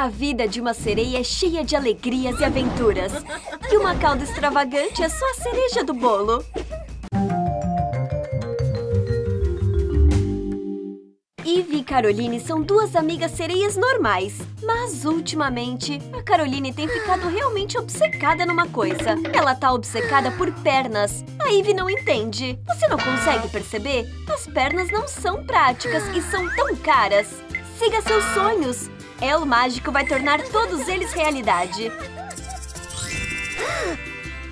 A vida de uma sereia é cheia de alegrias e aventuras. E uma cauda extravagante é só a cereja do bolo. Eve e Caroline são duas amigas sereias normais. Mas, ultimamente, a Caroline tem ficado realmente obcecada numa coisa. Ela tá obcecada por pernas. A Eve não entende. Você não consegue perceber? As pernas não são práticas e são tão caras. Siga seus sonhos. El Mágico vai tornar todos eles realidade.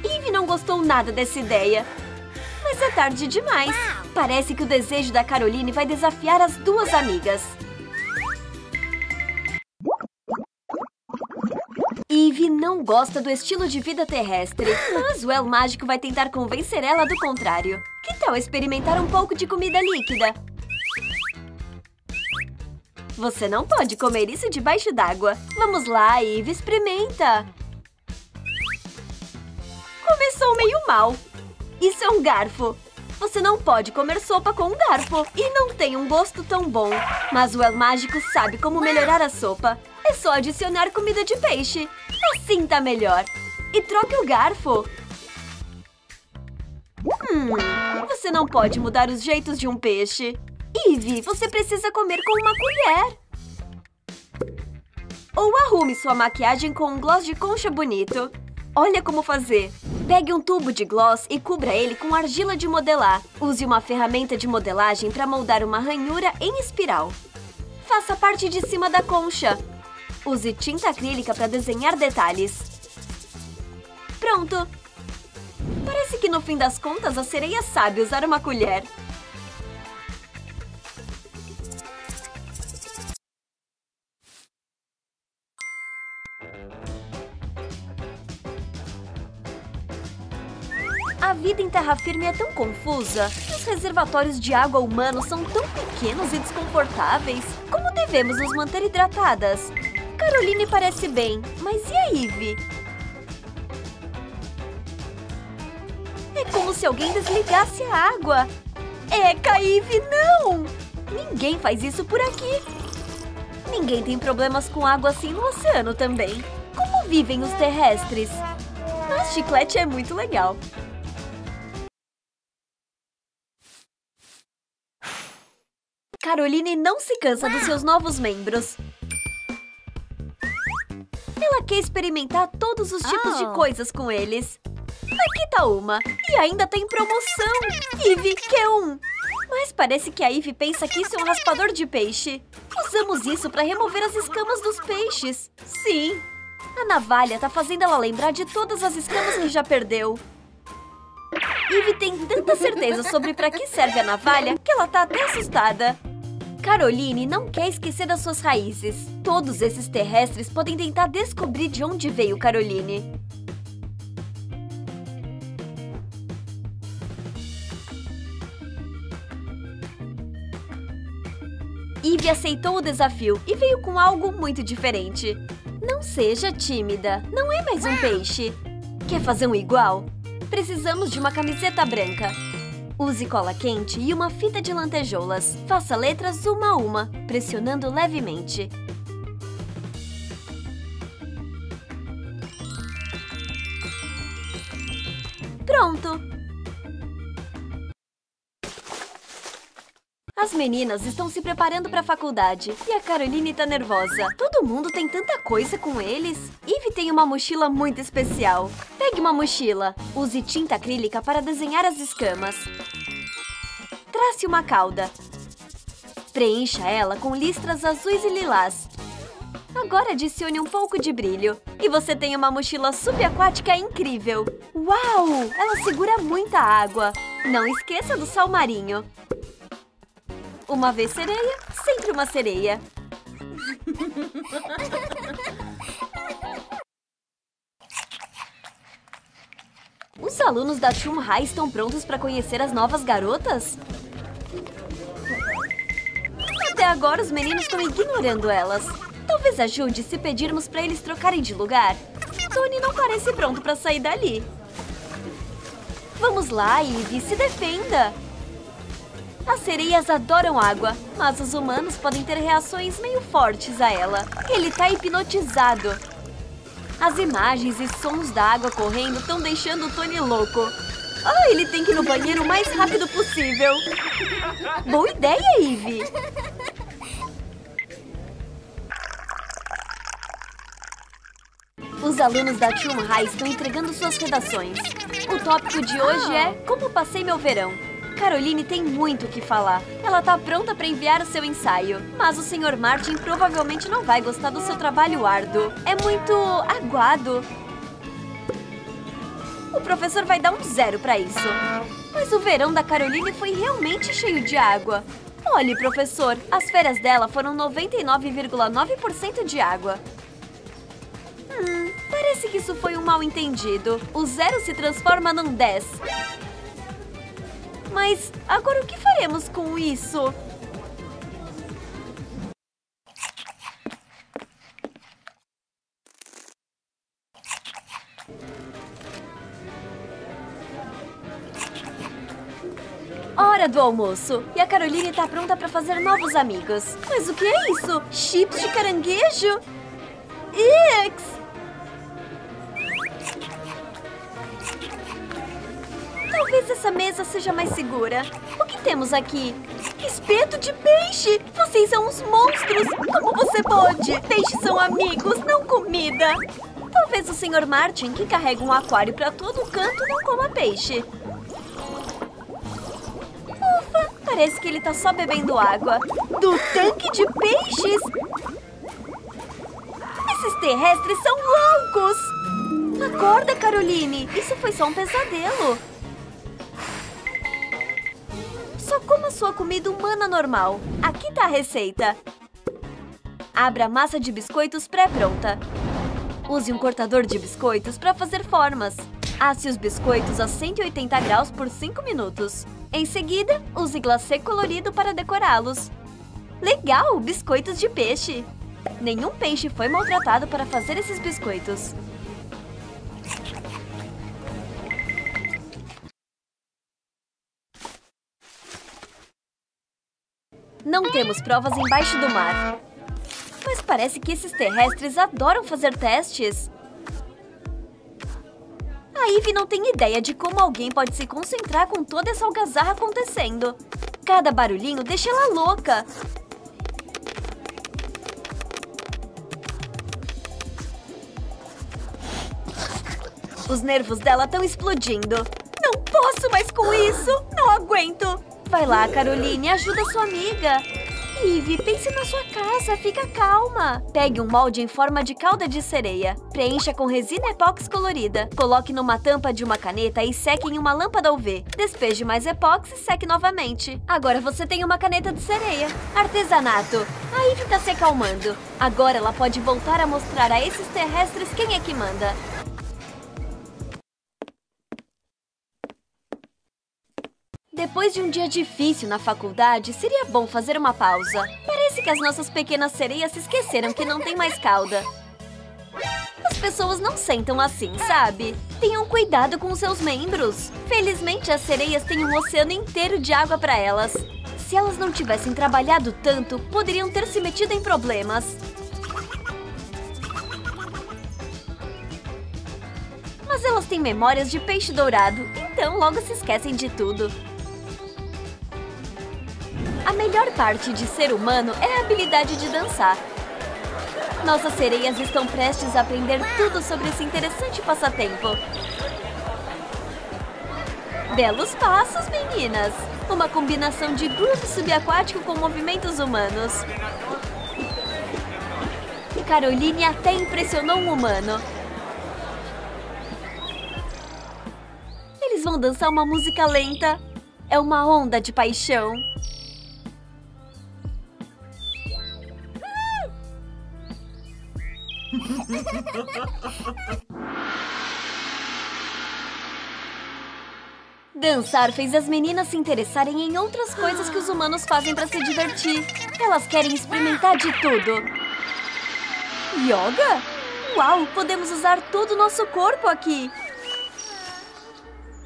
Eve não gostou nada dessa ideia. Mas é tarde demais. Parece que o desejo da Caroline vai desafiar as duas amigas. Eve não gosta do estilo de vida terrestre, mas o El Mágico vai tentar convencer ela do contrário. Que tal experimentar um pouco de comida líquida? Você não pode comer isso debaixo d'água. Vamos lá, Eve, experimenta! Começou meio mal. Isso é um garfo. Você não pode comer sopa com um garfo. E não tem um gosto tão bom. Mas o El Mágico sabe como melhorar a sopa. É só adicionar comida de peixe. Assim tá melhor. E troque o garfo. Hum, você não pode mudar os jeitos de um peixe. Eve, você precisa comer com uma colher. Ou arrume sua maquiagem com um gloss de concha bonito. Olha como fazer. Pegue um tubo de gloss e cubra ele com argila de modelar. Use uma ferramenta de modelagem para moldar uma ranhura em espiral. Faça a parte de cima da concha. Use tinta acrílica para desenhar detalhes. Pronto! Parece que no fim das contas a sereia sabe usar uma colher. A vida em terra firme é tão confusa. Os reservatórios de água humanos são tão pequenos e desconfortáveis. Como devemos nos manter hidratadas? Caroline parece bem, mas e a Ivy? É como se alguém desligasse a água. Eca, Ivy, não! Ninguém faz isso por aqui. Ninguém tem problemas com água assim no oceano também. Como vivem os terrestres? Mas chiclete é muito legal. Caroline não se cansa dos seus novos membros. Ela quer experimentar todos os tipos de coisas com eles. Aqui tá uma. E ainda tem promoção. Ivy quer um. Mas parece que a Ivy pensa que isso é um raspador de peixe. Usamos isso para remover as escamas dos peixes. Sim. A navalha tá fazendo ela lembrar de todas as escamas que já perdeu. Ivy tem tanta certeza sobre para que serve a navalha que ela tá até assustada. Caroline não quer esquecer das suas raízes. Todos esses terrestres podem tentar descobrir de onde veio Caroline. Ivy aceitou o desafio e veio com algo muito diferente. Não seja tímida, não é mais um peixe. Quer fazer um igual? Precisamos de uma camiseta branca. Use cola quente e uma fita de lantejoulas. Faça letras uma a uma, pressionando levemente. As meninas estão se preparando para a faculdade e a Caroline tá nervosa. Todo mundo tem tanta coisa com eles. Eve tem uma mochila muito especial. Pegue uma mochila. Use tinta acrílica para desenhar as escamas. Trace uma cauda. Preencha ela com listras azuis e lilás. Agora adicione um pouco de brilho. E você tem uma mochila subaquática incrível. Uau! Ela segura muita água. Não esqueça do sal marinho. Uma vez sereia, sempre uma sereia. Os alunos da Chum High estão prontos para conhecer as novas garotas? Até agora, os meninos estão ignorando elas. Talvez ajude se pedirmos para eles trocarem de lugar. Tony não parece pronto para sair dali. Vamos lá, Ivy, se defenda! As sereias adoram água, mas os humanos podem ter reações meio fortes a ela. Ele tá hipnotizado. As imagens e sons da água correndo estão deixando o Tony louco. Ah, ele tem que ir no banheiro o mais rápido possível. Boa ideia, Eve. Os alunos da Chum High estão entregando suas redações. O tópico de hoje é Como passei meu verão. Caroline tem muito o que falar. Ela tá pronta para enviar o seu ensaio. Mas o Sr. Martin provavelmente não vai gostar do seu trabalho árduo. É muito aguado. O professor vai dar um zero para isso. Mas o verão da Caroline foi realmente cheio de água. Olhe, professor, as férias dela foram 99,9% de água. Hum, parece que isso foi um mal entendido. O zero se transforma num 10. Mas agora o que faremos com isso? Hora do almoço. E a Caroline tá pronta para fazer novos amigos. Mas o que é isso? Chips de caranguejo? Ix! Talvez essa mesa seja mais segura. O que temos aqui? Espeto de peixe! Vocês são uns monstros! Como você pode? Peixes são amigos, não comida! Talvez o Sr. Martin, que carrega um aquário para todo canto, não coma peixe. Ufa! Parece que ele tá só bebendo água. Do tanque de peixes! Esses terrestres são loucos! Acorda, Caroline! Isso foi só um pesadelo. Sua comida humana normal. Aqui tá a receita. Abra a massa de biscoitos pré-pronta. Use um cortador de biscoitos para fazer formas. Asse os biscoitos a 180 graus por 5 minutos. Em seguida, use glacê colorido para decorá-los. Legal! Biscoitos de peixe! Nenhum peixe foi maltratado para fazer esses biscoitos. Não temos provas embaixo do mar. Mas parece que esses terrestres adoram fazer testes. A Ivy não tem ideia de como alguém pode se concentrar com toda essa algazarra acontecendo. Cada barulhinho deixa ela louca. Os nervos dela estão explodindo. Não posso mais com isso! Não aguento! Vai lá, Caroline, ajuda sua amiga. Eve, pense na sua casa, fica calma. Pegue um molde em forma de cauda de sereia. Preencha com resina epóxi colorida. Coloque numa tampa de uma caneta e seque em uma lâmpada UV. Despeje mais epóxi e seque novamente. Agora você tem uma caneta de sereia. Artesanato. A Eve tá se acalmando. Agora ela pode voltar a mostrar a esses terrestres quem é que manda. Depois de um dia difícil na faculdade, seria bom fazer uma pausa. Parece que as nossas pequenas sereias se esqueceram que não tem mais cauda. As pessoas não sentam assim, sabe? Tenham cuidado com seus membros. Felizmente, as sereias têm um oceano inteiro de água para elas. Se elas não tivessem trabalhado tanto, poderiam ter se metido em problemas. Mas elas têm memórias de peixe dourado, então logo se esquecem de tudo. A melhor parte de ser humano é a habilidade de dançar. Nossas sereias estão prestes a aprender tudo sobre esse interessante passatempo. Belos passos, meninas! Uma combinação de groove subaquático com movimentos humanos. Caroline até impressionou um humano. Eles vão dançar uma música lenta. É uma onda de paixão. Dançar fez as meninas se interessarem em outras coisas que os humanos fazem para se divertir. Elas querem experimentar de tudo. Yoga? Uau, podemos usar todo o nosso corpo aqui.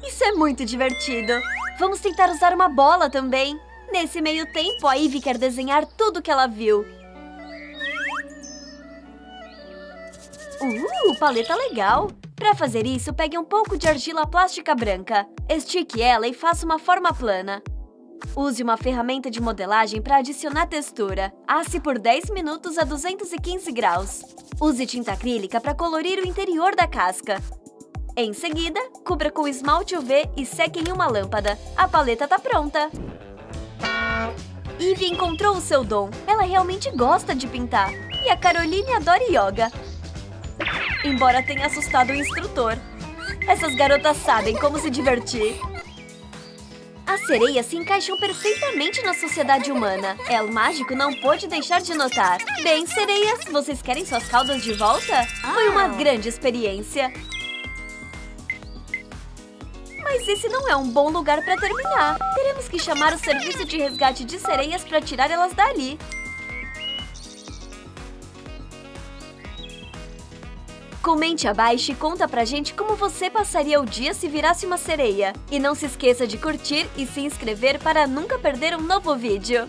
Isso é muito divertido. Vamos tentar usar uma bola também. Nesse meio tempo, a Ivy quer desenhar tudo que ela viu. Uh, paleta legal! Para fazer isso, pegue um pouco de argila plástica branca. Estique ela e faça uma forma plana. Use uma ferramenta de modelagem para adicionar textura. Asse por 10 minutos a 215 graus. Use tinta acrílica para colorir o interior da casca. Em seguida, cubra com esmalte UV e seque em uma lâmpada. A paleta está pronta! Ivy encontrou o seu dom. Ela realmente gosta de pintar. E a Caroline adora yoga. Embora tenha assustado o instrutor. Essas garotas sabem como se divertir. As sereias se encaixam perfeitamente na sociedade humana. El Mágico não pôde deixar de notar. Bem, sereias, vocês querem suas caudas de volta? Foi uma grande experiência. Mas esse não é um bom lugar para terminar. Teremos que chamar o serviço de resgate de sereias para tirar elas dali. Comente abaixo e conta pra gente como você passaria o dia se virasse uma sereia. E não se esqueça de curtir e se inscrever para nunca perder um novo vídeo.